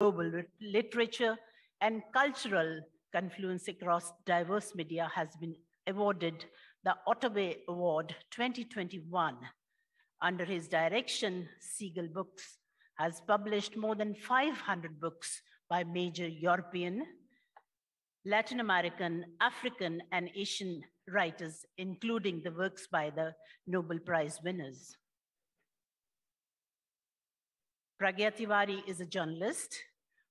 global literature and cultural confluence across diverse media has been awarded the Ottaway Award 2021. Under his direction, Seagull Books has published more than 500 books by major European, Latin American, African, and Asian writers, including the works by the Nobel Prize winners. Pragya Tiwari is a journalist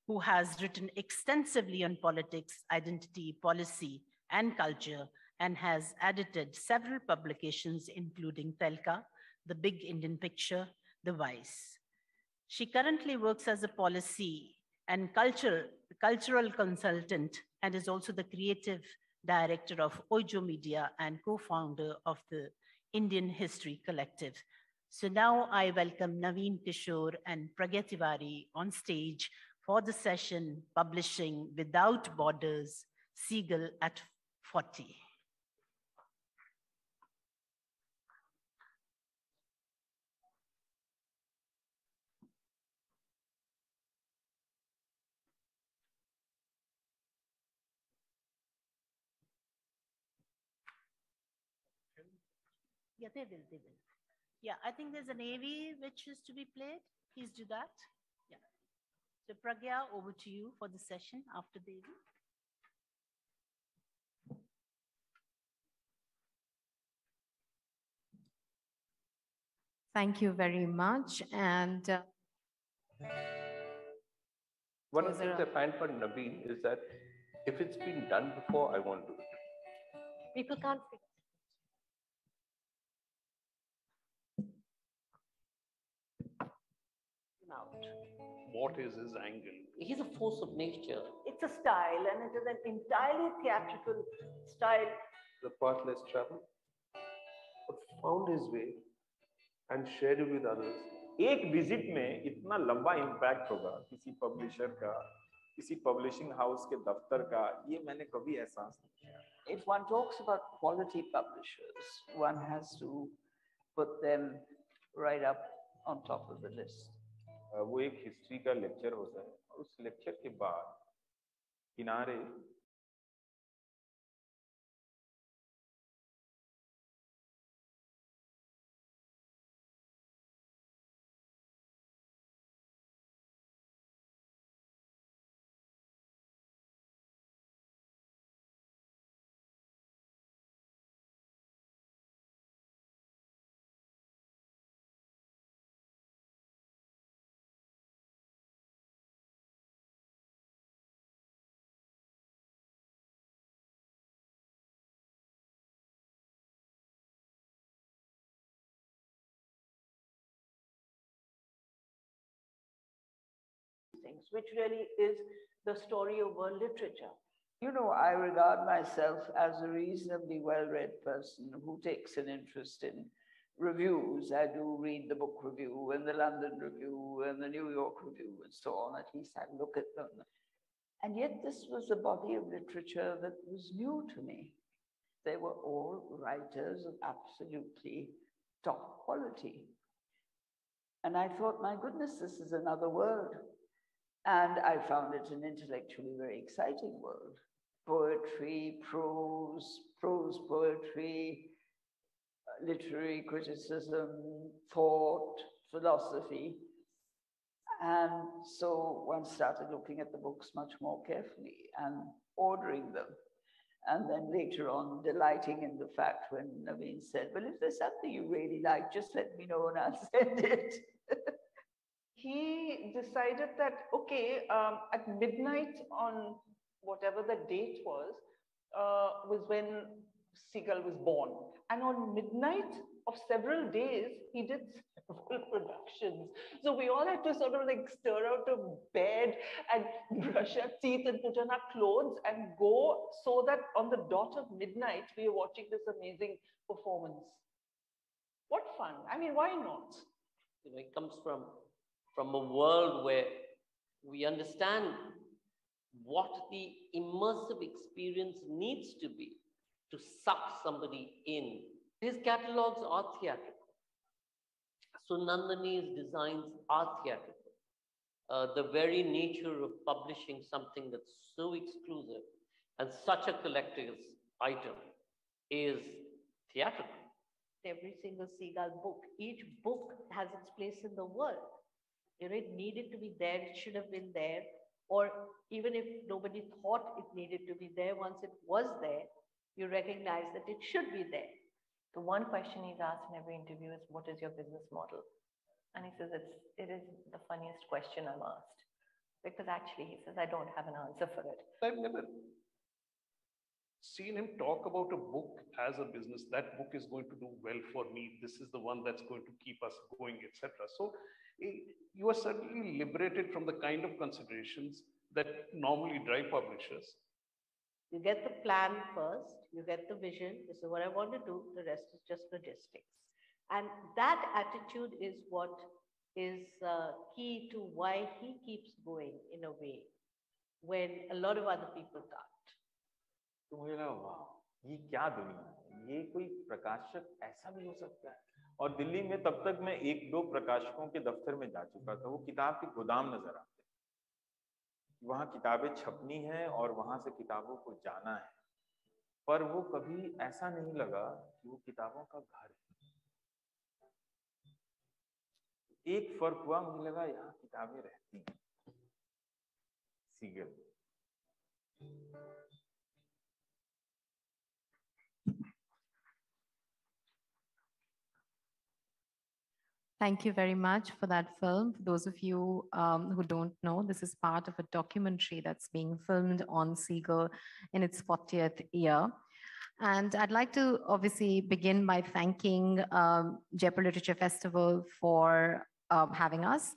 who has written extensively on politics, identity, policy, and culture, and has edited several publications, including Tehelka, The Big Indian Picture, The Vice. She currently works as a policy and culture, cultural consultant and is also the creative director of Ojo Media and co-founder of the Indian History Collective. So now I welcome Naveen Kishore and Pragya Tiwari on stage for the session Publishing Without Borders, Seagull at 40. Yeah, they will, they will. Yeah, I think there's an AV which is to be played. Please do that. Yeah. So Pragya, over to you for the session after the AV. Thank you very much. And uh, one of the things I find for Naveen is that if it's been done before, I won't do it. People can't what is his angle? He's a force of nature. It's a style, and it is an entirely theatrical style. The path less traveled, but found his way and shared it with others. एक visit में इतना लंबा impact होगा किसी publisher का किसी publishing house के दफ्तर का ये मैंने कभी एहसास नहीं किया If one talks about quality publishers, one has to put them right up on top of the list. वो एक हिस्ट्री का लेक्चर होता है और उस लेक्चर के बाद किनारे things, which really is the story of world literature. You know, I regard myself as a reasonably well-read person who takes an interest in reviews. I do read the book review and the London review and the New York review and so on. At least I look at them. And yet this was a body of literature that was new to me. They were all writers of absolutely top quality. And I thought, my goodness, this is another world. And I found it an intellectually very exciting world. Poetry, prose, prose poetry, literary criticism, thought, philosophy. And so one started looking at the books much more carefully and ordering them. And then later on, delighting in the fact when Naveen said, well, if there's something you really like, just let me know and I'll send it. he decided that, okay, um, at midnight on whatever the date was, uh, was when Seagull was born. And on midnight of several days, he did several productions. So we all had to sort of like stir out of bed and brush our teeth and put on our clothes and go so that on the dot of midnight, we are watching this amazing performance. What fun. I mean, why not? It comes from from a world where we understand what the immersive experience needs to be to suck somebody in. His catalogs are theatrical. So Nandini's designs are theatrical. uh, the very nature of publishing something that's so exclusive and such a collector's item is theatrical. Every single Seagull book, each book has its place in the world. You know, it needed to be there, it should have been there. Or even if nobody thought it needed to be there, once it was there, you recognize that it should be there. The one question he's asked in every interview is, what is your business model? And he says, it's, it is the funniest question I'm asked. Because actually, he says, I don't have an answer for it. I've never seen him talk about a book as a business. That book is going to do well for me. This is the one that's going to keep us going, etc. So eh, you are certainly liberated from the kind of considerations that normally drive publishers. You get the plan first, you get the vision, this is what I want to do, the rest is just logistics. And that attitude is what is uh, key to why he keeps going in a way when a lot of other people can't. तो मुझे लगा, वाह, ये क्या दुनिया है? ये कोई प्रकाशक ऐसा भी हो सकता है? और दिल्ली में तब तक मैं एक दो प्रकाशकों के दफ्तर में जा चुका था, वो किताब के गोदाम नज़र आते वहाँ किताबें छपनी है और वहाँ से किताबों को जाना है। पर वो कभी ऐसा नहीं लगा कि वो किताबों का घर है। एक फ़र्क हुआ, मुझे लगा, यहाँ किताबें रहती हैं। Seagull Thank you very much for that film. For those of you um, who don't know, this is part of a documentary that's being filmed on Seagull in its 40th year. And I'd like to obviously begin by thanking um, Jaipur Literature Festival for um, having us.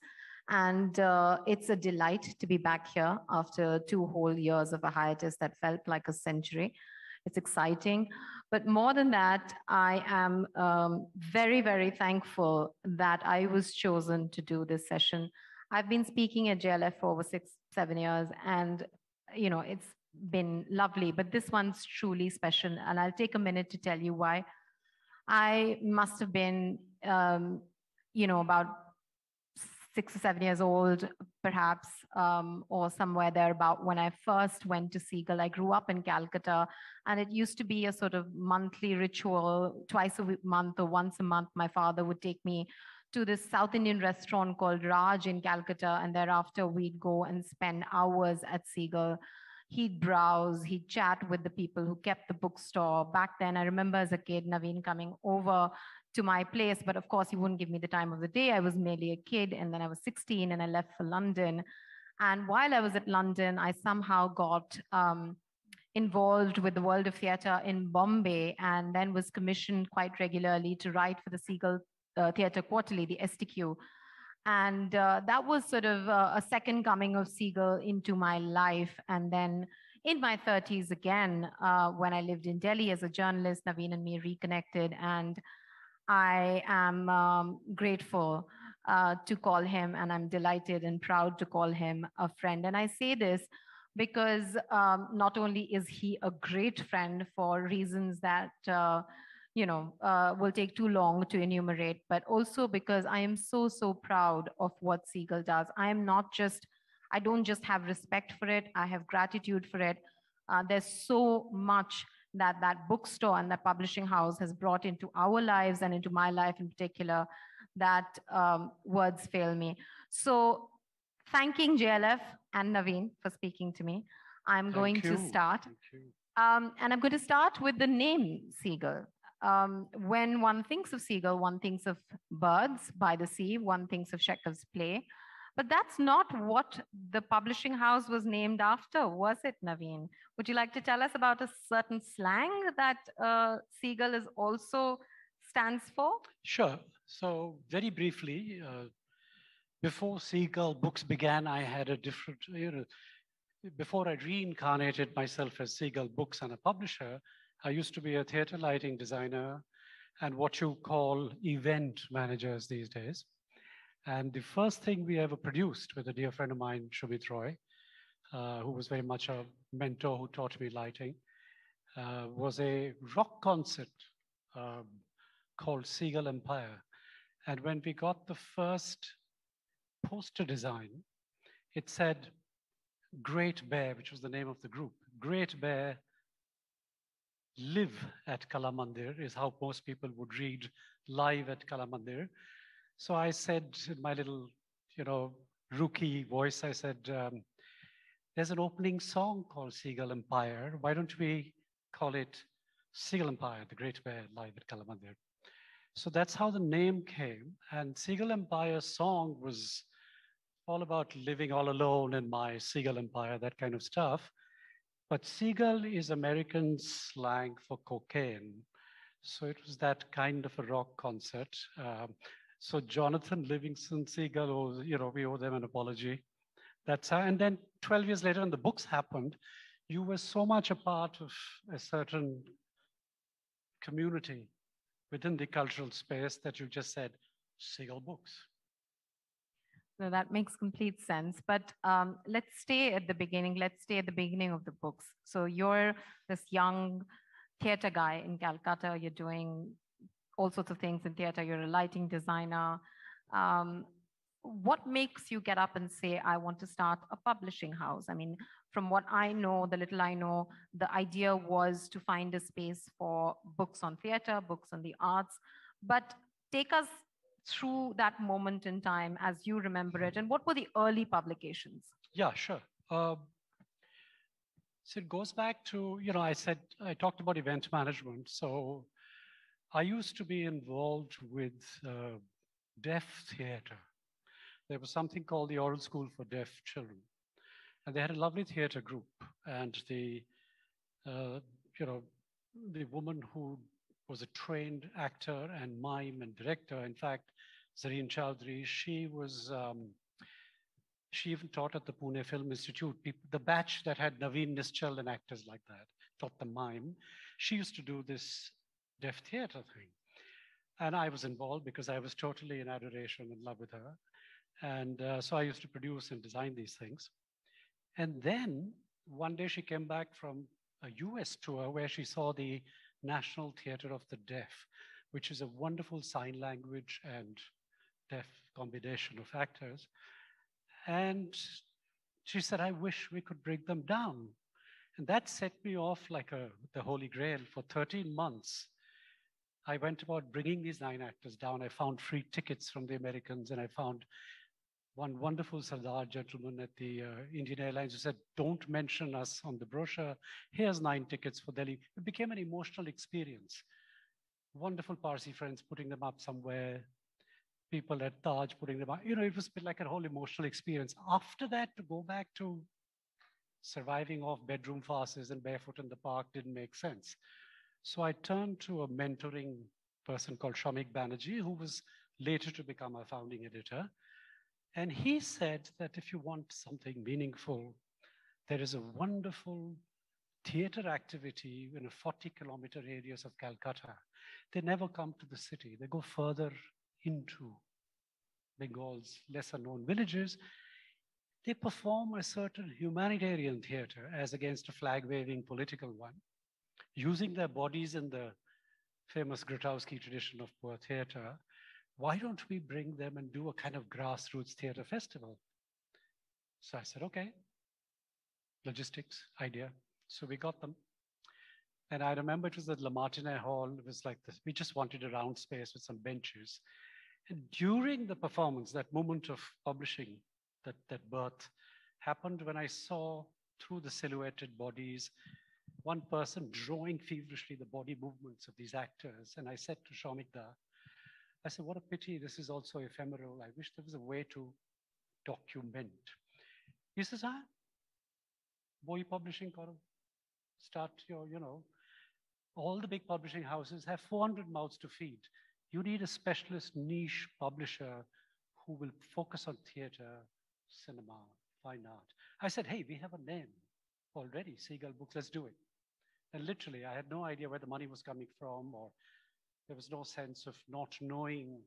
And uh, it's a delight to be back here after two whole years of a hiatus that felt like a century. It's exciting. But more than that, I am um, very, very thankful that I was chosen to do this session. I've been speaking at JLF for over six, seven years, and you know, it's been lovely, but this one's truly special. And I'll take a minute to tell you why. I must have been, um, you know, about six or seven years old, perhaps, um, or somewhere there about when I first went to Seagull. I grew up in Calcutta, and it used to be a sort of monthly ritual, twice a month or once a month. My father would take me to this South Indian restaurant called Raj in Calcutta, and thereafter we'd go and spend hours at Seagull. He'd browse, he'd chat with the people who kept the bookstore. Back then, I remember as a kid, Naveen coming over to my place, but of course, he wouldn't give me the time of the day. I was merely a kid, and then I was 16 and I left for London. And while I was at London, I somehow got um, involved with the world of theatre in Bombay and then was commissioned quite regularly to write for the Seagull uh, Theatre Quarterly, the STQ. And uh, that was sort of uh, a second coming of Seagull into my life. And then in my 30s again, uh, when I lived in Delhi as a journalist, Naveen and me reconnected. And I am um, grateful uh, to call him, and I'm delighted and proud to call him a friend. And I say this because um, not only is he a great friend for reasons that uh, you know uh, will take too long to enumerate, but also because I am so so proud of what Seagull does. I am not just I don't just have respect for it; I have gratitude for it. Uh, there's so much that that bookstore and that publishing house has brought into our lives and into my life in particular that um, words fail me. So thanking JLF and Naveen for speaking to me, I'm Thank going to start. Um, and I'm going to start with the name Seagull. Um, when one thinks of Seagull, one thinks of birds by the sea, one thinks of Chekhov's play. But that's not what the publishing house was named after, was it, Naveen? Would you like to tell us about a certain slang that uh, Seagull is also stands for? Sure. So very briefly, uh, before Seagull Books began, I had a different, you know, before I reincarnated myself as Seagull Books and a publisher, I used to be a theater lighting designer and what you call event managers these days. And the first thing we ever produced with a dear friend of mine, Shumit Roy, uh, who was very much a mentor who taught me lighting, uh, was a rock concert um, called Seagull Empire. And when we got the first poster design, it said Great Bear, which was the name of the group. Great Bear live at Kalamandir is how most people would read live at Kalamandir. So I said in my little, you know, rookie voice, I said, um, there's an opening song called Seagull Empire. Why don't we call it Seagull Empire, the Great Bear live at Kalamandir? So that's how the name came. And Seagull Empire song was all about living all alone in my Seagull Empire, that kind of stuff. But seagull is American slang for cocaine. So it was that kind of a rock concert. Um, so Jonathan Livingston Seagull, owes, you know, we owe them an apology. That's how, and then 12 years later, when the books happened, you were so much a part of a certain community within the cultural space that you just said, Seagull Books. No, that makes complete sense. But um, let's stay at the beginning. Let's stay at the beginning of the books. So you're this young theater guy in Calcutta. You're doing all sorts of things in theater. You're a lighting designer. Um, what makes you get up and say, I want to start a publishing house? I mean, from what I know, the little I know, the idea was to find a space for books on theater, books on the arts. But take us through that moment in time as you remember it? And what were the early publications? Yeah, sure. Uh, so it goes back to, you know, I said, I talked about event management. So I used to be involved with uh, deaf theater. There was something called the Oral School for Deaf Children. And they had a lovely theater group. And the, uh, you know, the woman who was a trained actor and mime and director. In fact, Zareen Chowdhury, she was, um, she even taught at the Pune Film Institute. People, the batch that had Naveen Nischal and actors like that taught the mime. She used to do this deaf theater thing. And I was involved because I was totally in adoration and love with her. And uh, so I used to produce and design these things. And then one day she came back from a US tour where she saw the National Theatre of the Deaf, which is a wonderful sign language and deaf combination of actors. And she said, I wish we could bring them down. And that set me off like a, the Holy Grail for 13 months. I went about bringing these nine actors down. I found free tickets from the Americans, and I found one wonderful Sardar gentleman at the uh, Indian Airlines who said, don't mention us on the brochure. Here's nine tickets for Delhi. It became an emotional experience. Wonderful Parsi friends putting them up somewhere, people at Taj putting them up. You know, it was like a whole emotional experience. After that, to go back to surviving off bedroom farces and barefoot in the park didn't make sense. So I turned to a mentoring person called Shamik Banerjee, who was later to become a founding editor. And he said that if you want something meaningful, there is a wonderful theater activity in a 40 kilometer radius of Calcutta. They never come to the city, they go further into Bengal's lesser known villages. They perform a certain humanitarian theater as against a flag waving political one, using their bodies in the famous Grotowski tradition of poor theater why don't we bring them and do a kind of grassroots theater festival? So I said, okay, logistics, idea. So we got them. And I remember it was at La Martiniere Hall. It was like this. We just wanted a round space with some benches. And during the performance, that moment of publishing, that, that birth, happened when I saw through the silhouetted bodies, one person drawing feverishly the body movements of these actors. And I said to Shamikda, I said, what a pity this is also ephemeral. I wish there was a way to document. He says, ah, boy publishing, Kaurav. Start your, you know, all the big publishing houses have 400 mouths to feed. You need a specialist niche publisher who will focus on theater, cinema, fine art. I said, hey, we have a name already, Seagull Books, let's do it. And literally, I had no idea where the money was coming from or there was no sense of not knowing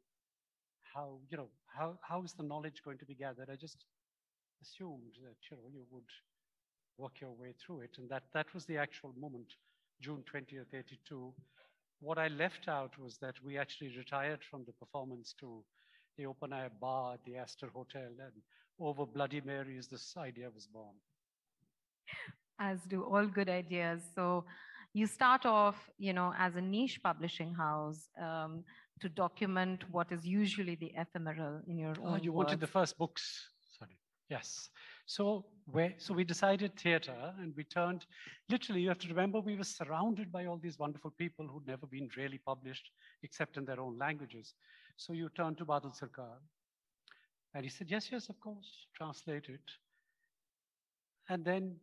how, you know, how, how is the knowledge going to be gathered? I just assumed that, you know, you would work your way through it. And that, that was the actual moment, June 20th, 82. What I left out was that we actually retired from the performance to the open air bar at the Astor Hotel. And over Bloody Marys, this idea was born. As do all good ideas. So you start off, you know, as a niche publishing house um, to document what is usually the ephemeral in your Oh, own you wanted the first books. Sorry. Yes. So where so we decided theater and we turned literally you have to remember we were surrounded by all these wonderful people who'd never been really published except in their own languages. So you turned to Badal Sarkar. And he said, Yes, yes, of course, translate it. And then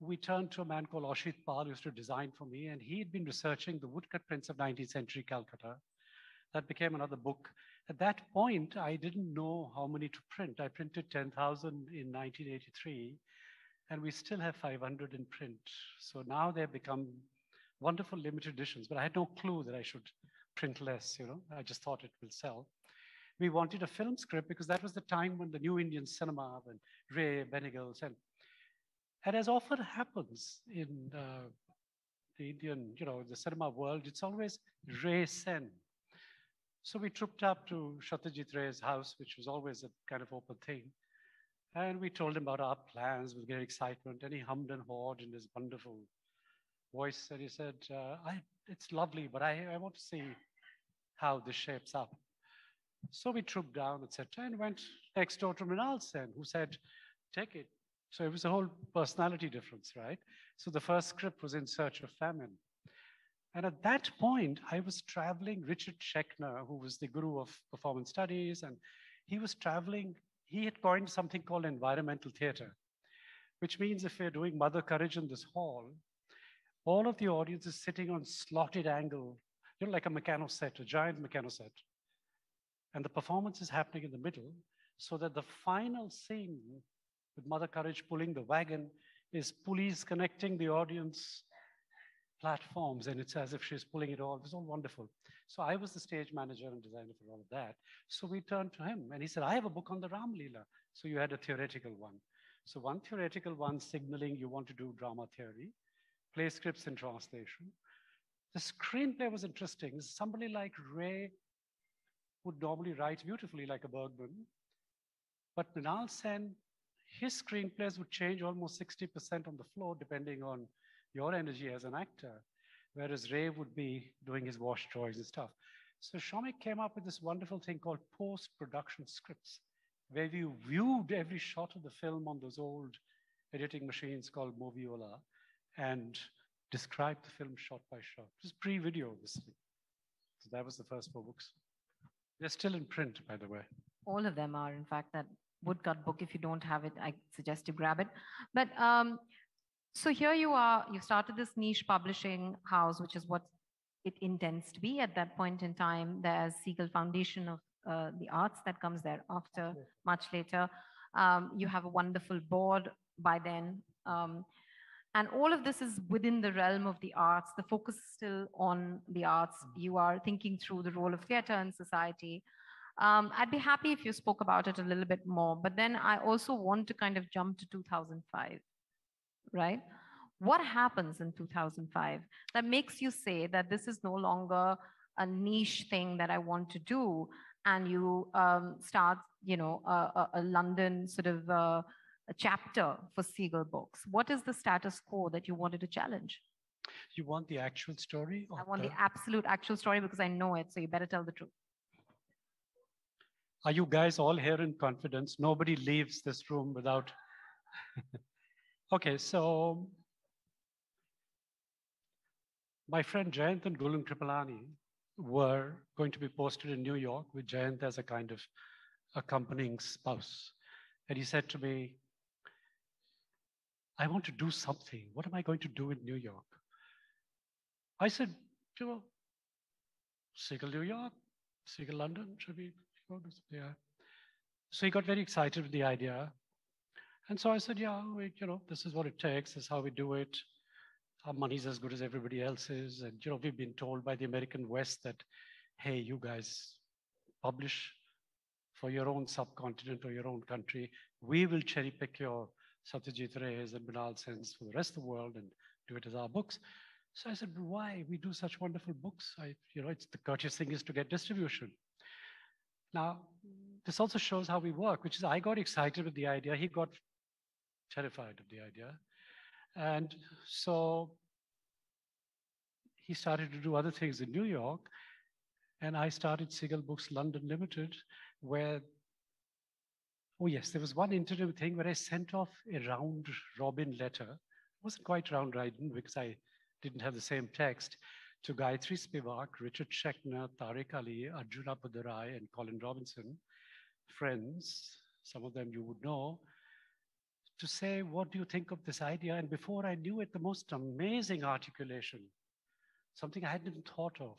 we turned to a man called Oshit Pal, who used to design for me, and he had been researching the woodcut prints of 19th century Calcutta. That became another book. At that point, I didn't know how many to print. I printed 10,000 in 1983, and we still have 500 in print. So now they've become wonderful limited editions, but I had no clue that I should print less, you know. I just thought it will sell. We wanted a film script because that was the time when the new Indian cinema and Ray Benegals and and as often happens in uh, the Indian, you know, the cinema world, it's always Ray Sen. So we trooped up to Satyajit Ray's house, which was always a kind of open thing. And we told him about our plans with great excitement. And he hummed and hawed in his wonderful voice. And he said, uh, I, It's lovely, but I, I want to see how this shapes up. So we trooped down, etc., and went next door to Mrinal Sen, who said, Take it. So it was a whole personality difference, right? So the first script was In Search of Famine. And at that point, I was traveling, Richard Schechner, who was the guru of performance studies, and he was traveling, he had coined something called environmental theater, which means if we're doing Mother Courage in this hall, all of the audience is sitting on slotted angle, you know, like a Meccano set, a giant Meccano set. And the performance is happening in the middle, so that the final scene with Mother Courage pulling the wagon is police connecting the audience platforms, and it's as if she's pulling it all. It was all wonderful. So I was the stage manager and designer for all of that. So we turned to him, and he said, I have a book on the Ram Leela. So you had a theoretical one. So one theoretical one signaling you want to do drama theory, play scripts in translation. The screenplay was interesting. Somebody like Ray would normally write beautifully like a Bergman, but Mrinal Sen, his screenplays would change almost 60% on the floor, depending on your energy as an actor, whereas Ray would be doing his wash drawings and stuff. So Shomik came up with this wonderful thing called post-production scripts, where we viewed every shot of the film on those old editing machines called Moviola and described the film shot by shot. Was pre-video, obviously. So that was the first four books. They're still in print, by the way. all of them are in fact that woodcut book if you don't have it i suggest you grab it. But um, so here you are you started this niche publishing house which is what it intends to be. At that point in time there's Seagull foundation of uh, the arts that comes there after much later. Um, you have a wonderful board by then. Um, and all of this is within the realm of the arts. The focus is still on the arts. You are thinking through the role of theater in society um, I'd be happy if you spoke about it a little bit more, but then I also want to kind of jump to 2005, right? What happens in 2005 that makes you say that this is no longer a niche thing that I want to do, and you um, start, you know, a, a, London sort of uh, a chapter for Seagull Books? What is the status quo that you wanted to challenge? You want the actual story? I want the absolute actual story because I know it, so you better tell the truth. Are you guys all here in confidence? Nobody leaves this room without. okay, so my friend Jayant and Gulan Kripalani were going to be posted in New York with Jayant as a kind of accompanying spouse. And he said to me, I want to do something. What am I going to do in New York? I said, you know, Seagull New York, Seagull London, should we yeah. So he got very excited with the idea. And so I said, yeah, we, you know, this is what it takes, this is how we do it. Our money's as good as everybody else's. And, you know, we've been told by the American West that, hey, you guys publish for your own subcontinent or your own country. We will cherry pick your Satyajit Rays and Mrinal Sens for the rest of the world and do it as our books. So I said, why? We do such wonderful books. I, you know, it's the courteous thing is to get distribution. Now, this also shows how we work, which is I got excited with the idea. He got terrified of the idea. And so he started to do other things in New York. And I started Seagull Books London Limited, where, oh yes, there was one interim thing where I sent off a round robin letter. It wasn't quite round robin because I didn't have the same text to Gayatri Spivak, Richard Schechner, Tariq Ali, Arjun Appadurai, and Colin Robinson, friends, some of them you would know, to say, what do you think of this idea? And before I knew it, the most amazing articulation, something I hadn't thought of.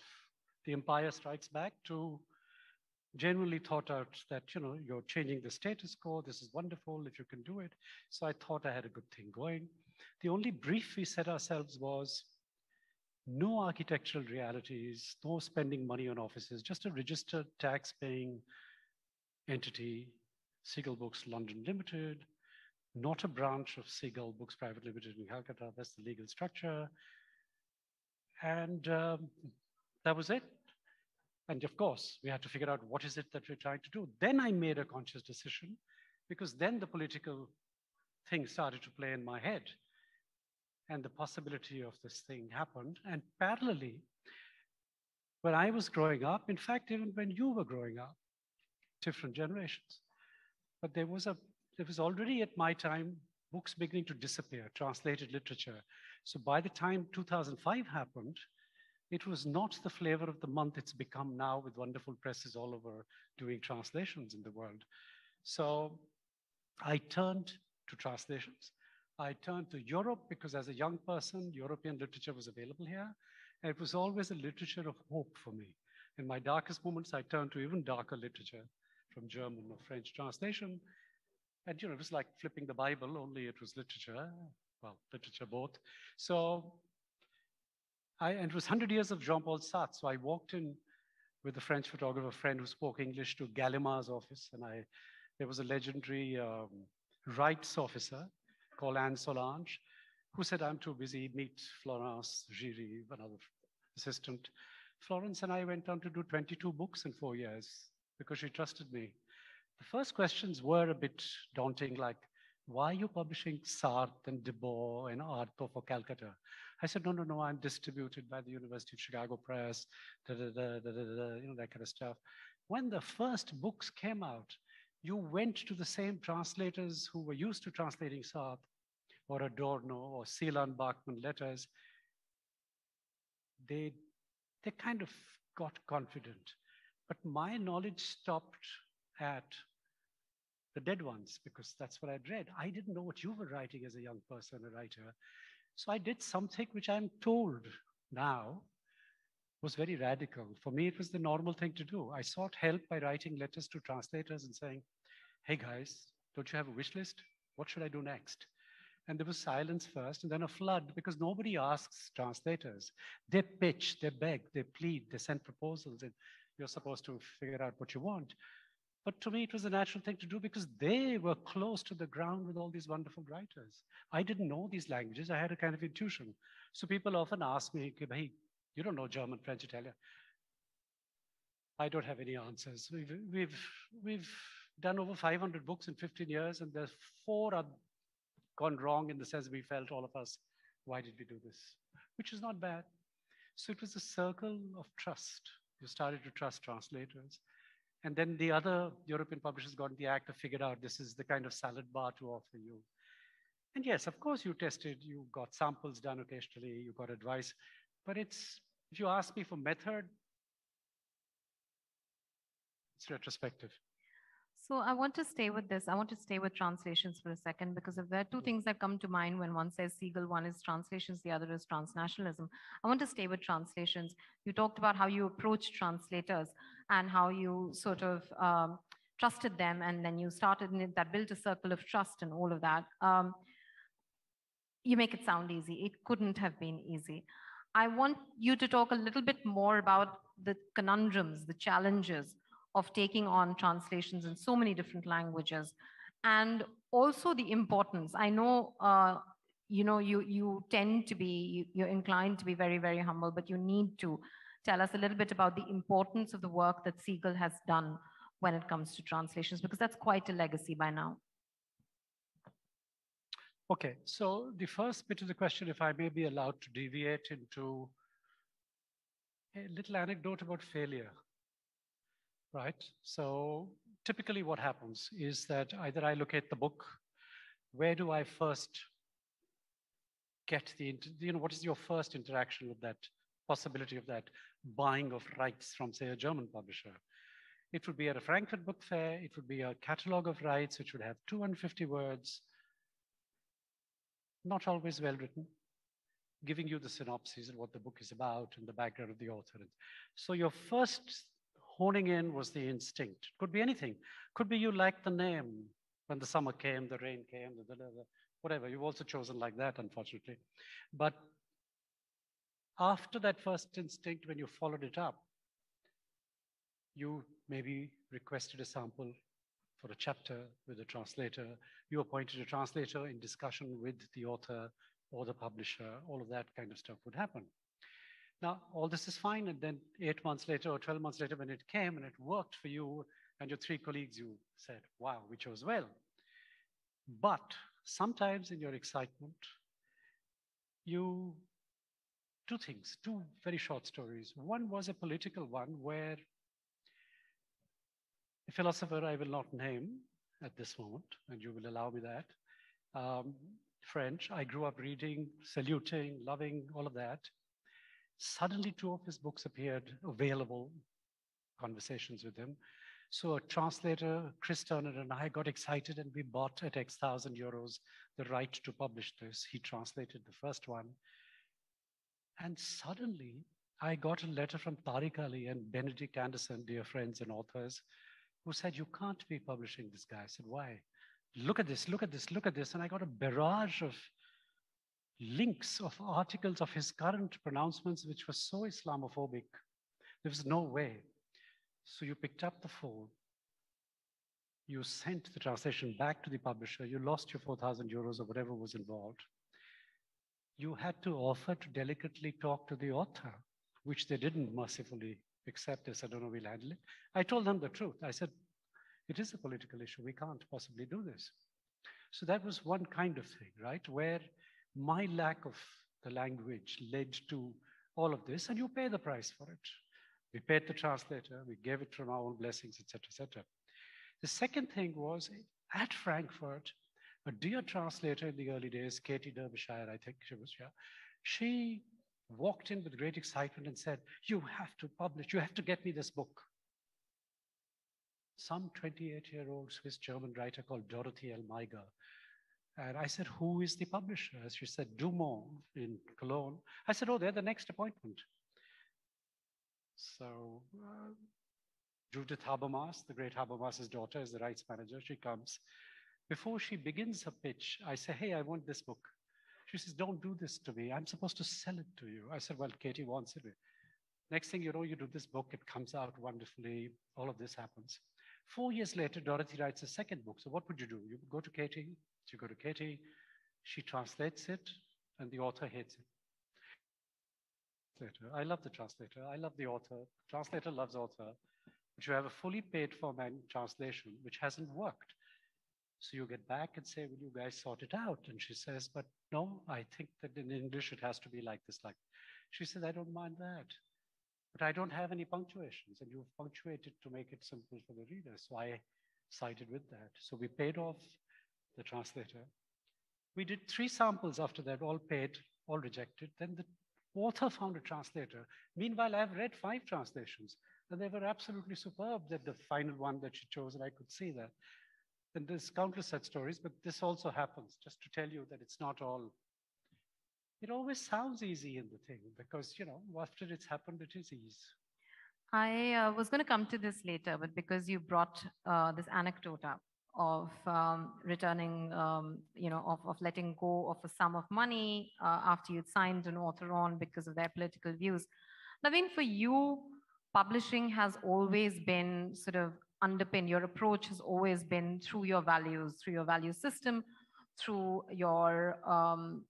The Empire Strikes Back to genuinely thought out that, you know, you're changing the status quo. This is wonderful if you can do it. So I thought I had a good thing going. The only brief we set ourselves was no architectural realities, no spending money on offices, just a registered tax paying entity, Seagull Books London Limited, not a branch of Seagull Books Private Limited in Calcutta. That's the legal structure. And um, that was it. And of course, we had to figure out what is it that we're trying to do. Then I made a conscious decision because then the political thing started to play in my head. And the possibility of this thing happened. And parallelly, when I was growing up, in fact, even when you were growing up, different generations. But there was a there was already at my time books beginning to disappear, translated literature. So by the time 2005 happened, it was not the flavor of the month it's become now with wonderful presses all over doing translations in the world. So I turned to translations. I turned to Europe because as a young person, European literature was available here. And it was always a literature of hope for me. In my darkest moments, I turned to even darker literature from German or French translation. And, you know, it was like flipping the Bible, only it was literature, well, literature both. So I, and it was 100 years of Jean-Paul Sartre. So I walked in with a French photographer friend who spoke English to Gallimard's office. And I, there was a legendary um, rights officer Anne Solange, who said, I'm too busy, meet Florence Giry, another assistant. Florence and I went on to do 22 books in four years because she trusted me. The first questions were a bit daunting, like, why are you publishing Sartre and Debord and Artaud for Calcutta? I said, no, no, no, I'm distributed by the University of Chicago Press, da, da, da, da, da, da, you know, that kind of stuff. When the first books came out, you went to the same translators who were used to translating Sartre or Adorno or Celan Bachmann letters. They, they kind of got confident. But my knowledge stopped at the dead ones, because that's what I'd read. I didn't know what you were writing as a young person, a writer. So I did something which I'm told now was very radical. For me, it was the normal thing to do. I sought help by writing letters to translators and saying, hey guys, don't you have a wish list? What should I do next? And there was silence first and then a flood because nobody asks translators. They pitch, they beg, they plead, they send proposals, and you're supposed to figure out what you want. But to me, it was a natural thing to do because they were close to the ground with all these wonderful writers. I didn't know these languages. I had a kind of intuition. So people often ask me, hey, you don't know German, French, Italian. I don't have any answers. We've, we've, we've done over 500 books in 15 years, and there's four gone wrong in the sense we felt all of us, why did we do this? Which is not bad. So it was a circle of trust. You started to trust translators. And then the other European publishers got in the act of figured out this is the kind of salad bar to offer you. And yes, of course, you tested, you got samples done occasionally, you got advice. But it's, if you ask me for method, it's retrospective. So I want to stay with this. I want to stay with translations for a second because if there are two things that come to mind when one says Seagull, one is translations, the other is transnationalism. I want to stay with translations. You talked about how you approach translators and how you sort of um, trusted them and then you started it, that built a circle of trust and all of that. Um, you make it sound easy. It couldn't have been easy. I want you to talk a little bit more about the conundrums, the challenges of taking on translations in so many different languages and also the importance i know uh, you know you you tend to be you're inclined to be very very humble but you need to tell us a little bit about the importance of the work that Seagull has done when it comes to translations? Because that's quite a legacy by now. Okay, so the first bit of the question, if I may be allowed to deviate into a little anecdote about failure, right? So typically what happens is that either I look at the book, where do I first get the, you know, what is your first interaction with that possibility of that buying of rights from, say, a German publisher? It would be at a Frankfurt Book Fair, it would be a catalog of rights, which would have 250 words, not always well written, giving you the synopsis and what the book is about and the background of the author. So your first honing in was the instinct. It Could be anything. Could be you like the name when the summer came, the rain came, the, the, the, whatever. You've also chosen like that, unfortunately. But after that first instinct, when you followed it up, you maybe requested a sample for a chapter with a translator. You appointed a translator in discussion with the author or the publisher. All of that kind of stuff would happen. Now, all this is fine. And then eight months later or 12 months later, when it came and it worked for you and your three colleagues, you said, wow, we chose well. But sometimes in your excitement, you two things, two very short stories. One was a political one where a philosopher I will not name at this moment, and you will allow me that. Um, French, I grew up reading, saluting, loving, all of that. Suddenly, two of his books appeared available, conversations with him. So a translator, Chris Turner, and I got excited and we bought at X thousand euros the right to publish this. He translated the first one. And suddenly, I got a letter from Tariq Ali and Benedict Anderson, dear friends and authors, who said, You can't be publishing this guy. I said, Why? Look at this, look at this, look at this. And I got a barrage of links of articles of his current pronouncements, which were so Islamophobic. There was no way. So you picked up the phone, you sent the translation back to the publisher, you lost your 4,000 euros or whatever was involved. You had to offer to delicately talk to the author, which they didn't mercifully accept I don't know, we'll handle it. I told them the truth. I said, it is a political issue. We can't possibly do this. So that was one kind of thing, right? Where my lack of the language led to all of this, and you pay the price for it. We paid the translator, we gave it from our own blessings, etc., etc. The second thing was at Frankfurt, a dear translator in the early days, Katy Derbyshire, I think she was, yeah, she walked in with great excitement and said, You have to publish, you have to get me this book. Some 28 year old Swiss German writer called Dorothee Elmiger. And I said, Who is the publisher? She said, DuMont in Cologne. I said, Oh, they're the next appointment. So uh, Judith Habermas, the great Habermas's daughter, is the rights manager. She comes. Before she begins her pitch, I say, Hey, I want this book. She says, Don't do this to me. I'm supposed to sell it to you. I said, Well, Katy wants it. Next thing you know, you do this book, it comes out wonderfully. All of this happens. Four years later, Dorothee writes a second book. So, what would you do? You go to Katy, to Katy, she translates it, and the author hates it. I love the translator. I love the author. Translator loves author. But you have a fully paid for man translation, which hasn't worked. So you get back and say, will you guys sort it out? And she says, but no, I think that in English it has to be like this, like. She says, I don't mind that. But I don't have any punctuations, and you've punctuated to make it simple for the reader. So I sided with that. So we paid off the translator. We did three samples after that, all paid, all rejected. Then the author found a translator. Meanwhile, I've read five translations, and they were absolutely superb. That the final one that she chose, and I could see that. And there's countless such stories, but this also happens, just to tell you that it's not all. It always sounds easy in the thing because, you know, after it's happened, it is easy. I uh, was going to come to this later, but because you brought uh, this anecdote up of um, returning, um, you know, of, of letting go of a sum of money uh, after you'd signed an author on because of their political views. Naveen, for you, publishing has always been sort of underpin your approach has always been through your values, through your value system, through your um,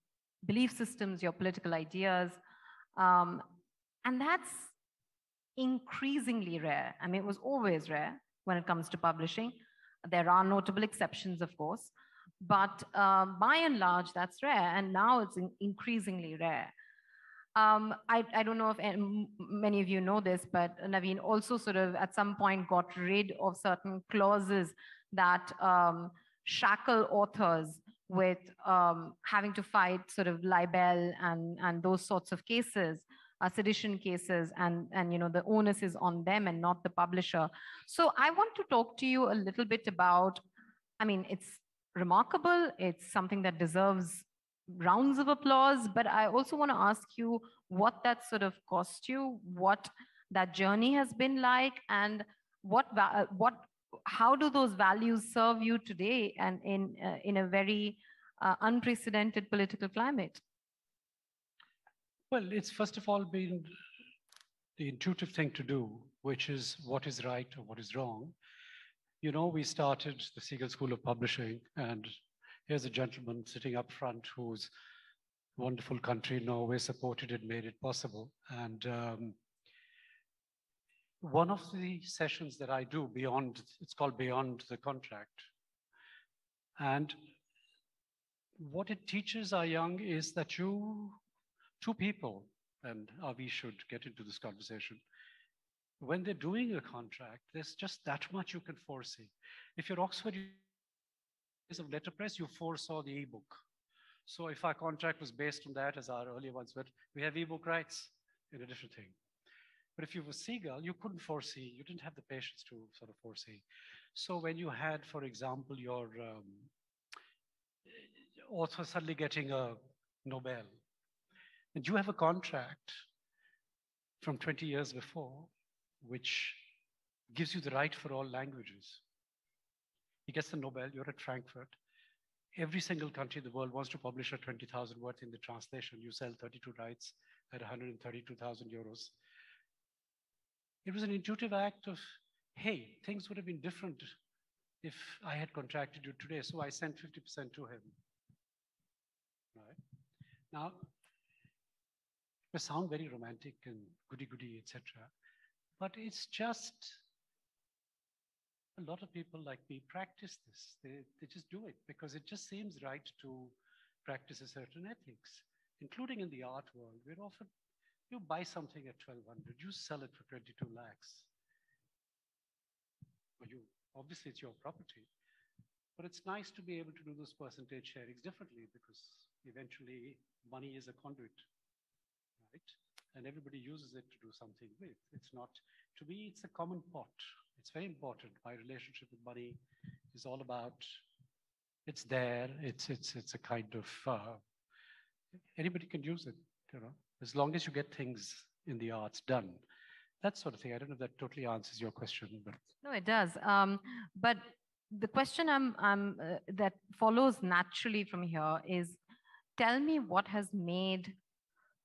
belief systems, your political ideas. Um, and that's increasingly rare. I mean, it was always rare when it comes to publishing. There are notable exceptions, of course, but um, by and large, that's rare. And now it's in increasingly rare. Um, I, I, don't know if many of you know this, but Naveen also sort of at some point got rid of certain clauses that um, shackle authors with um, having to fight sort of libel and, and those sorts of cases, uh, sedition cases, and, and you know the onus is on them and not the publisher. So I want to talk to you a little bit about, I mean, it's remarkable. It's something that deserves rounds of applause, but I also want to ask you what that sort of cost you, what that journey has been like, and what uh, what how do those values serve you today and in uh, in a very uh, unprecedented political climate? Well, it's first of all been the intuitive thing to do, which is what is right or what is wrong. You know, we started the Seagull School of Publishing, and Here's a gentleman sitting up front whose wonderful country, Norway, supported it, made it possible. And um, one of the sessions that I do beyond, it's called Beyond the Contract. And what it teaches our young is that you, two people, and we should get into this conversation, when they're doing a contract, there's just that much you can foresee. If you're Oxford of letterpress, you foresaw the ebook. So if our contract was based on that, as our earlier ones were, we have ebook rights in a different thing. But if you were Seagull, you couldn't foresee, you didn't have the patience to sort of foresee. So when you had, for example, your um, author suddenly getting a Nobel, and you have a contract from 20 years before, which gives you the right for all languages. He gets the Nobel, you're at Frankfurt. Every single country in the world wants to publish a 20,000 worth in the translation. You sell 32 rights at 132,000 euros. It was an intuitive act of, hey, things would have been different if I had contracted you today. So I sent 50% to him. Right? Now, it sound very romantic and goody-goody, etc. But it's just a lot of people like me practice this. They, they just do it because it just seems right to practice a certain ethics, including in the art world. We're often, you buy something at 1200, you sell it for 22 lakhs. Well, you, obviously it's your property, but it's nice to be able to do those percentage sharings differently because eventually money is a conduit, right? And everybody uses it to do something with. It's not, to me, it's a common pot. It's very important. My relationship with money is all about it's there. It's it's it's a kind of uh, anybody can use it. You know, as long as you get things in the arts done, that sort of thing. I don't know if that totally answers your question, but no, it does. Um, but the question I'm, I'm uh, that follows naturally from here is, tell me what has made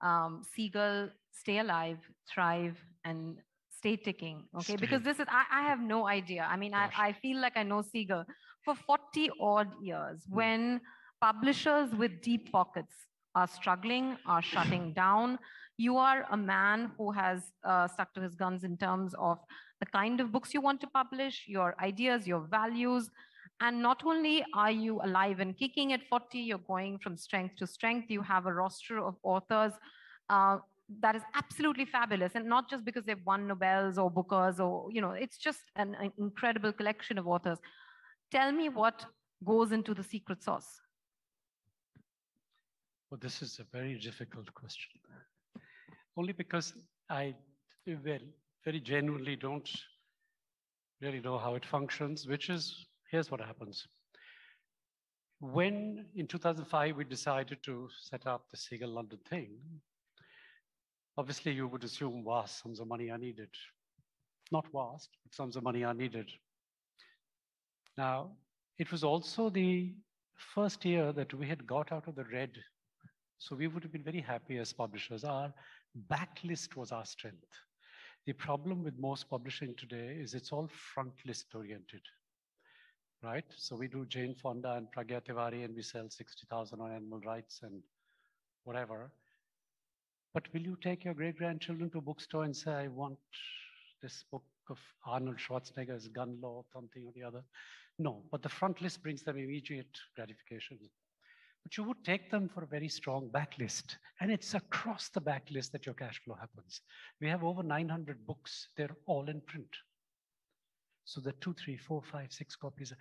um, Seagull stay alive, thrive, and stay ticking okay stay. because this is I, I, have no idea i mean I, I feel like i know seagull for 40 odd years mm. when publishers with deep pockets are struggling are shutting down you are a man who has uh, stuck to his guns in terms of the kind of books you want to publish your ideas your values and not only are you alive and kicking at 40 you're going from strength to strength. You have a roster of authors uh, that is absolutely fabulous. And not just because they've won nobels or bookers or you know it's just an, an, incredible collection of authors. Tell me what goes into the secret sauce. Well this is a very difficult question. Only because i well very genuinely don't really know how it functions which is here's what happens when in 2005 we decided to set up the Seagull London thing, Obviously, you would assume vast sums of money are needed. Not vast, but sums of money are needed. Now, it was also the first year that we had got out of the red. So we would have been very happy as publishers. Our backlist was our strength. The problem with most publishing today is it's all front list oriented, right? So we do Jane Fonda and Pragya Tiwari and we sell 60,000 on animal rights and whatever. But will you take your great grandchildren to a bookstore and say, I want this book of Arnold Schwarzenegger's gun law, something or the other. No, but the front list brings them immediate gratification. But you would take them for a very strong backlist. And it's across the backlist that your cash flow happens. We have over 900 books. They're all in print. So the two, three, four, five, six copies.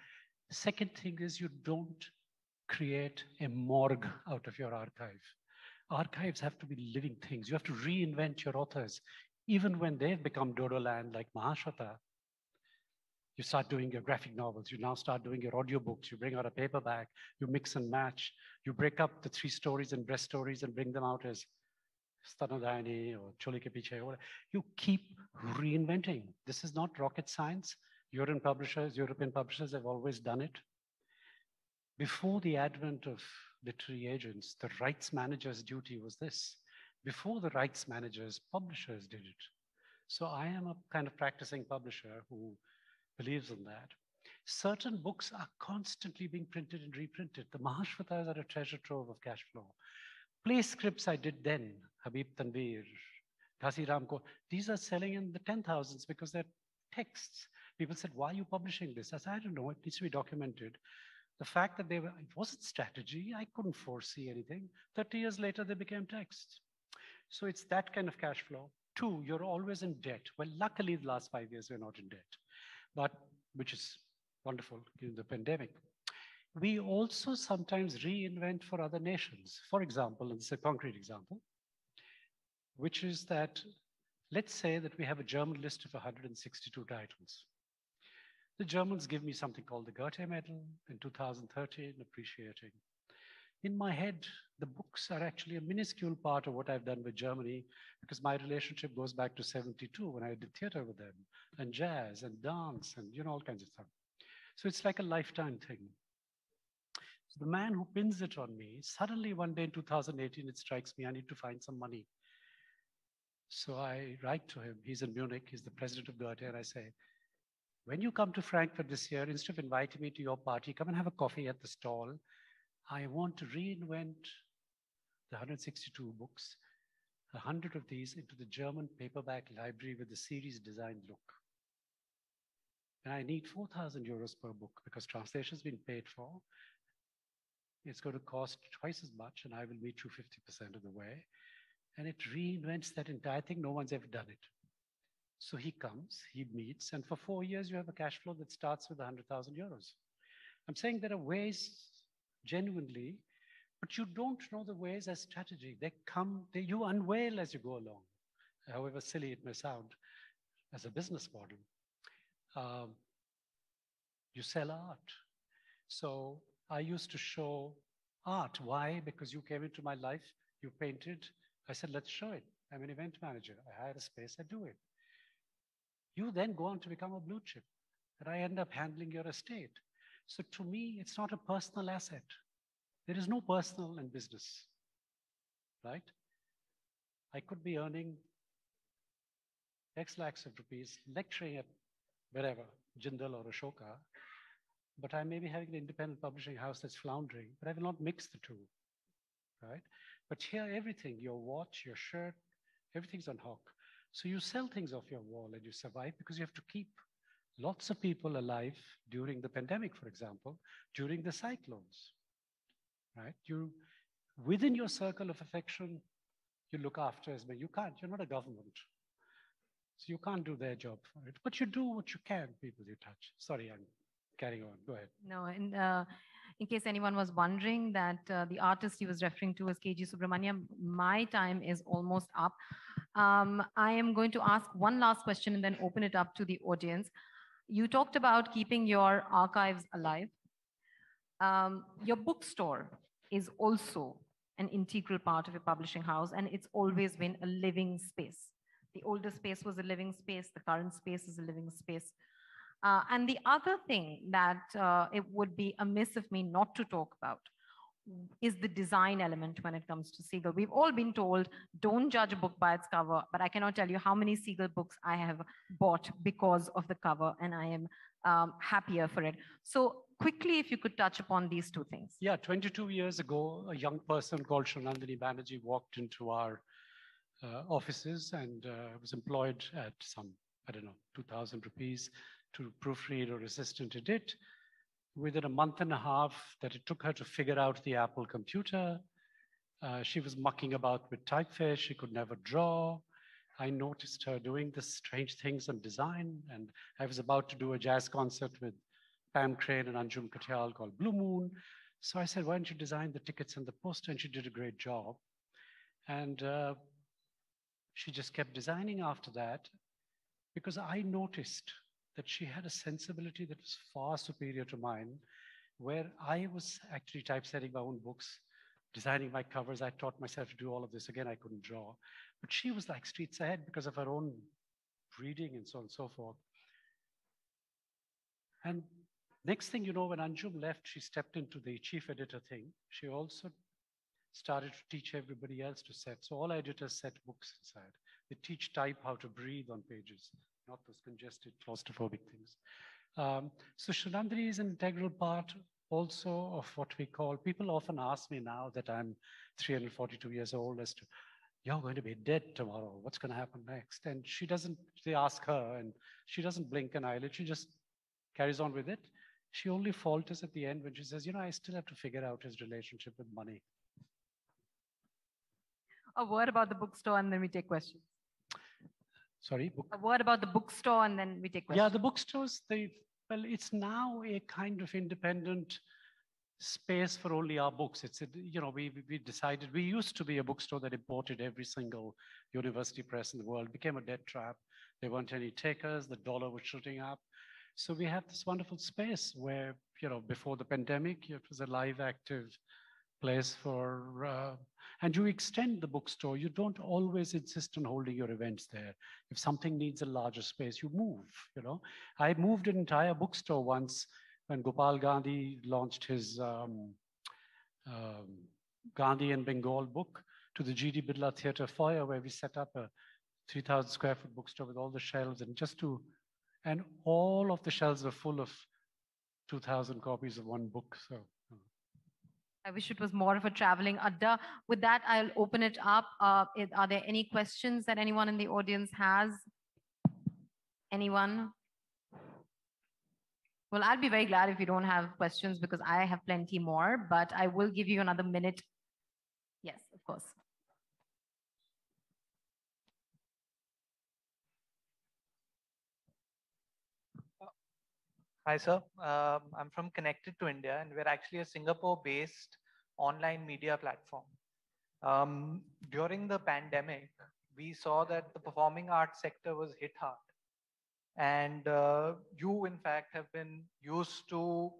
Second thing is you don't create a morgue out of your archive. Archives have to be living things. You have to reinvent your authors. Even when they've become Dodo land like Mahashweta, you start doing your graphic novels. You now start doing your audiobooks. You bring out a paperback. You mix and match. You break up the three stories and breast stories and bring them out as Stanodayani or Cholike Piche. Or you keep reinventing. This is not rocket science. European publishers, European publishers have always done it. Before the advent of literary agents, the rights manager's duty was this. Before the rights managers, publishers did it. So I am a kind of practicing publisher who believes in that. Certain books are constantly being printed and reprinted. The Mahashwetas are a treasure trove of cash flow. Play scripts I did then, Habib Tanvir, Ghasi Ramko, these are selling in the 10,000s because they're texts. People said, why are you publishing this? I said, I don't know, it needs to be documented. The fact that they were, it wasn't strategy, I couldn't foresee anything. 30 years later, they became text. So it's that kind of cash flow. Two, you're always in debt. Well, luckily, the last five years, we're not in debt, but which is wonderful given the pandemic. We also sometimes reinvent for other nations. For example, and this is a concrete example, which is that let's say that we have a German list of 162 titles. The Germans give me something called the Goethe Medal in 2013, appreciating. In my head, the books are actually a minuscule part of what I've done with Germany because my relationship goes back to 72 when I did theater with them and jazz and dance and you know all kinds of stuff. So it's like a lifetime thing. So the man who pins it on me, suddenly one day in 2018, it strikes me, I need to find some money. So I write to him, he's in Munich, he's the president of Goethe, and I say, when you come to Frankfurt this year, instead of inviting me to your party, come and have a coffee at the stall. I want to reinvent the 162 books, 100 of these into the German paperback library with the series design look. And I need 4,000 euros per book because translation has been paid for. It's going to cost twice as much, and I will meet you 50% of the way. And it reinvents that entire thing. No one's ever done it. So he comes, he meets, and for four years, you have a cash flow that starts with 100,000 euros. I'm saying there are ways genuinely, but you don't know the ways as strategy. They come, they, you unveil as you go along, however silly it may sound as a business model. Um, you sell art. So I used to show art. Why? Because you came into my life, you painted. I said, let's show it. I'm an event manager. I hire a space, I do it. You then go on to become a blue chip, and I end up handling your estate. So to me, it's not a personal asset. There is no personal in business, right? I could be earning X lakhs of rupees lecturing at wherever, Jindal or Ashoka, but I may be having an independent publishing house that's floundering, but I will not mix the two, right? But here, everything, your watch, your shirt, everything's on hook. So you sell things off your wall and you survive because you have to keep lots of people alive during the pandemic, for example, during the cyclones, right? You, within your circle of affection, you look after as well. You can't, you're not a government. So you can't do their job for it, but you do what you can, people you touch. Sorry, I'm carrying on. Go ahead. No, and uh, in case anyone was wondering that uh, the artist he was referring to was KG Subramanyan, my time is almost up. Um, I am going to ask one last question and then open it up to the audience. You talked about keeping your archives alive. Um, your bookstore is also an integral part of your publishing house, and it's always been a living space. The older space was a living space, the current space is a living space. Uh, and the other thing that uh, it would be amiss of me not to talk about is the design element when it comes to Seagull. We've all been told, don't judge a book by its cover, but I cannot tell you how many Seagull books I have bought because of the cover, and I am um, happier for it. So quickly, if you could touch upon these two things. Yeah, 22 years ago, a young person called Sunandini Banerjee walked into our uh, offices and uh, was employed at some I don't know, 2000 rupees to proofread or assistant edit. Within a month and a half that it took her to figure out the Apple computer, uh, she was mucking about with typeface. She could never draw. I noticed her doing the strange things on design. And I was about to do a jazz concert with Pam Crain and Anjum Katyal called Blue Moon. So I said, why don't you design the tickets and the poster? And she did a great job. And uh, she just kept designing after that because I noticed that she had a sensibility that was far superior to mine, where I was actually typesetting my own books, designing my covers. I taught myself to do all of this. Again, I couldn't draw. But she was like streets ahead because of her own reading and so on and so forth. And next thing you know, when Anjum left, she stepped into the chief editor thing. She also started to teach everybody else to set. So all editors set books inside. They teach type how to breathe on pages, not those congested claustrophobic things. Um, so Sunandini is an integral part also of what we call, people often ask me now that I'm 342 years old as to, you're going to be dead tomorrow. What's going to happen next? And she doesn't, they ask her and she doesn't blink an eyelid. She just carries on with it. She only falters at the end when she says, you know, I still have to figure out his relationship with money. A word about the bookstore and then we take questions. Sorry, book. Uh, a word about the bookstore and then we take questions. Yeah, the bookstores, they, well, it's now a kind of independent space for only our books. It's, a, you know, we, we decided, we used to be a bookstore that imported every single university press in the world, became a debt trap. There weren't any takers, the dollar was shooting up. So we have this wonderful space where, you know, before the pandemic, it was a live, active place for, uh, and you extend the bookstore. You don't always insist on holding your events there. If something needs a larger space, you move, you know. I moved an entire bookstore once when Gopal Gandhi launched his um, um, Gandhi and Bengal book to the G.D. Birla Theatre foyer where we set up a 3,000 square foot bookstore with all the shelves and just to, and all of the shelves were full of 2,000 copies of one book. So I wish it was more of a traveling adda. With that, I'll open it up. Uh, are there any questions that anyone in the audience has? Anyone? Well, I'll be very glad if you don't have questions because I have plenty more, but I will give you another minute. Yes, of course. Hi, sir. Um, I'm from Connected to India, and we're actually a Singapore-based online media platform. Um, during the pandemic, we saw that the performing arts sector was hit hard. And uh, you, in fact, have been used to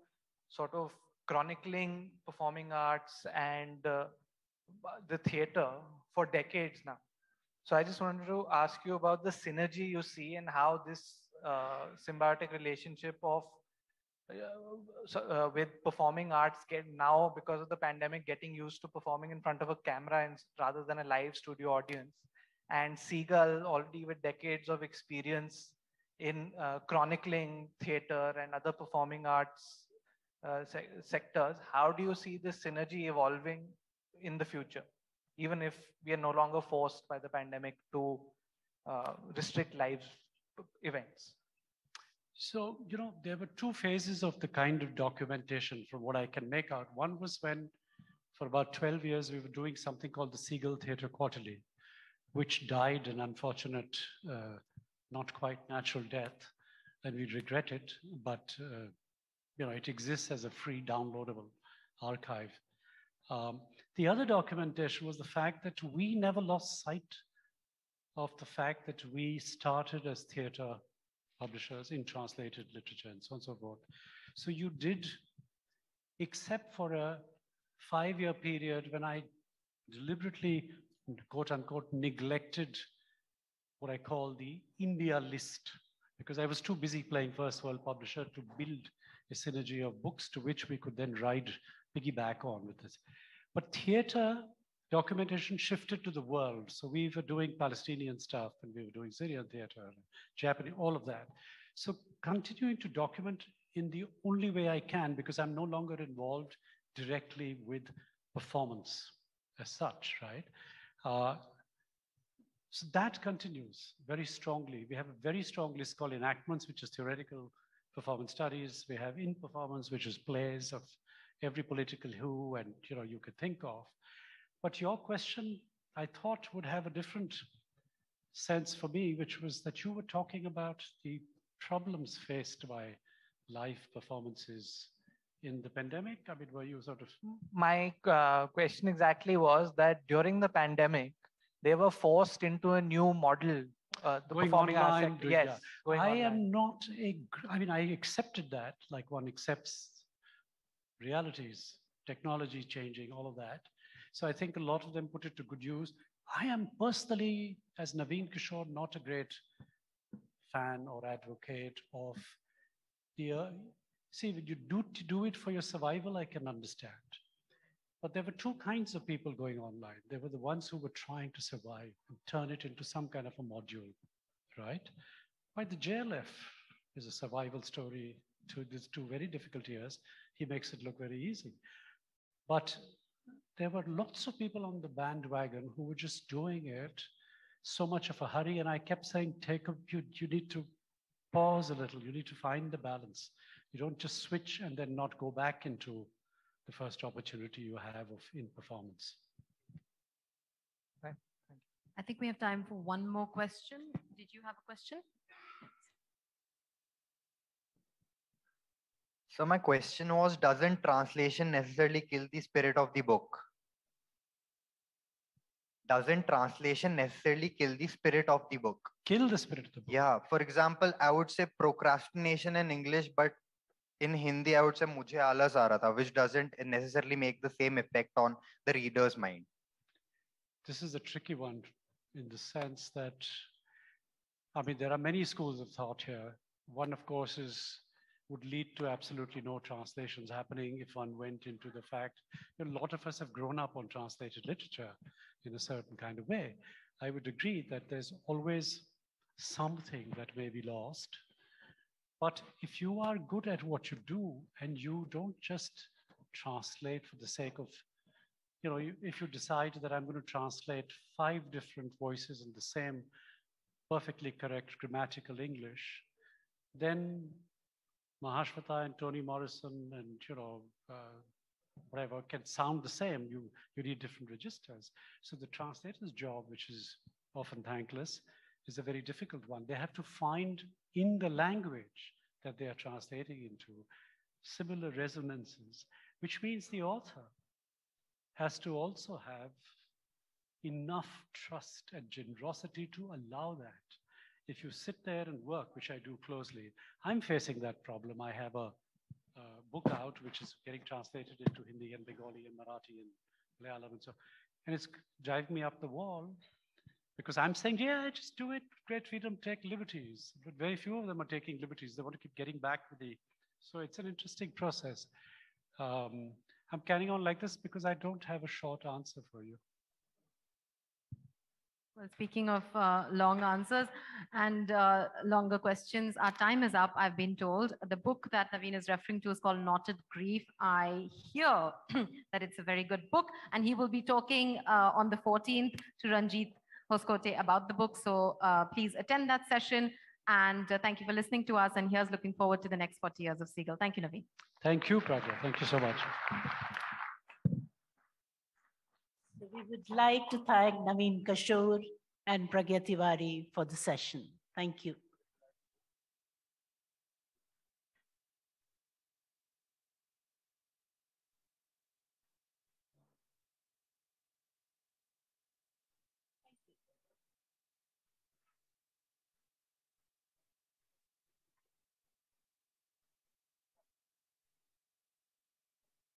sort of chronicling performing arts and uh, the theater for decades now. So I just wanted to ask you about the synergy you see and how this symbiotic relationship of uh, so, uh, with performing arts get now because of the pandemic getting used to performing in front of a camera and, rather than a live studio audience. And seagull already with decades of experience in uh, chronicling theater and other performing arts uh, se sectors how do you see this synergy evolving in the future? Even if we are no longer forced by the pandemic to uh, restrict live events? So, you know, there were two phases of the kind of documentation from what I can make out. One was when, for about 12 years, we were doing something called the Seagull Theatre Quarterly, which died an unfortunate, uh, not quite natural death. And we regret it, but, uh, you know, it exists as a free downloadable archive. Um, the other documentation was the fact that we never lost sight of the fact that we started as theater publishers in translated literature and so on and so forth. So you did, except for a five-year period when I deliberately, quote unquote, neglected what I call the India list, because I was too busy playing first world publisher to build a synergy of books to which we could then ride, piggyback on with this. But theater documentation shifted to the world. So we were doing Palestinian stuff and we were doing Syrian theater, Japanese, all of that. So continuing to document in the only way I can because I'm no longer involved directly with performance as such, right? Uh, So that continues very strongly. We have a very strong list called enactments, which is theoretical performance studies. We have in performance, which is plays of every political who and you know you could think of. But your question, I thought, would have a different sense for me, which was that you were talking about the problems faced by live performances in the pandemic? I mean, were you sort of. My uh, question exactly was that during the pandemic, they were forced into a new model. Uh, the Going performing arts online, sector. Yes. yeah. I online. am not a, I mean, I accepted that, like one accepts realities, technology changing, all of that. So I think a lot of them put it to good use. I am personally, as Naveen Kishore, not a great fan or advocate of the, uh, see, when you do, to do it for your survival, I can understand. But there were two kinds of people going online. There were the ones who were trying to survive and turn it into some kind of a module, right? Why the JLF is a survival story to these two very difficult years. He makes it look very easy. But there were lots of people on the bandwagon who were just doing it so much of a hurry. And I kept saying, take a, you, you need to pause a little. You need to find the balance. You don't just switch and then not go back into the first opportunity you have of in performance. I think we have time for one more question. Did you have a question? So my question was, doesn't translation necessarily kill the spirit of the book? Doesn't translation necessarily kill the spirit of the book? Kill the spirit of the book. Yeah, for example, I would say procrastination in English, but in Hindi, I would say mujhe alas aa tha, which doesn't necessarily make the same effect on the reader's mind. This is a tricky one in the sense that, I mean, there are many schools of thought here. One, of course, is would lead to absolutely no translations happening if one went into the fact a lot of us have grown up on translated literature in a certain kind of way. I would agree that there's always something that may be lost. But if you are good at what you do and you don't just translate for the sake of you know, if you decide that I'm going to translate five different voices in the same perfectly correct grammatical English, then Mahashweta and Toni Morrison and, you know, uh, whatever can sound the same. You, you need different registers. So the translator's job, which is often thankless, is a very difficult one. They have to find in the language that they are translating into similar resonances, which means the author has to also have enough trust and generosity to allow that. If you sit there and work, which I do closely, I'm facing that problem. I have a, uh book out which is getting translated into Hindi and Bengali and Marathi and Malayalam and so, and it's driving me up the wall because I'm saying, yeah, just do it. Great freedom, take liberties. But very few of them are taking liberties. They want to keep getting back to the. So it's an interesting process. Um, I'm carrying on like this because I don't have a short answer for you. Well, speaking of uh, long answers and uh, longer questions, our time is up, I've been told. The book that Naveen is referring to is called Knotted Grief. I hear that it's a very good book, and he will be talking uh, on the 14th to Ranjit Hoskote about the book. So uh, please attend that session. And uh, thank you for listening to us. And here's looking forward to the next 40 years of Seagull. Thank you, Naveen. Thank you, Pragya. Thank you so much. We would like to thank Naveen Kishore and Pragya Tiwari for the session. Thank you.